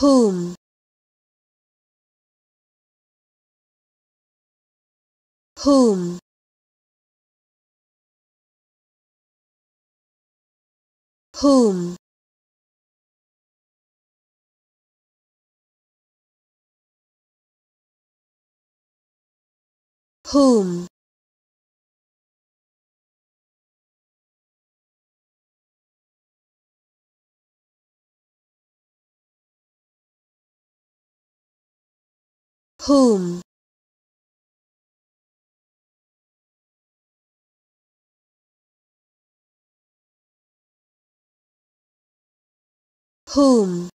whom whom whom whom whom? Whom